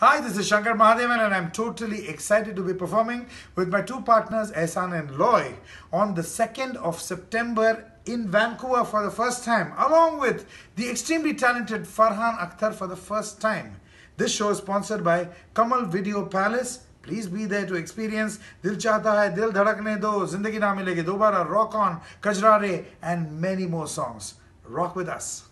Hi, this is Shankar Mahadevan, and I'm totally excited to be performing with my two partners, Ehsaan and Loy, on the 2nd of September in Vancouver for the first time, along with the extremely talented Farhan Akhtar for the first time. This show is sponsored by Kamal Video Palace. Please be there to experience Dil Chahta Hai, Dil Dhadakne Do, Zindagi Na Milegi, Dobara, Rock On, Kajrare, and many more songs. Rock with us.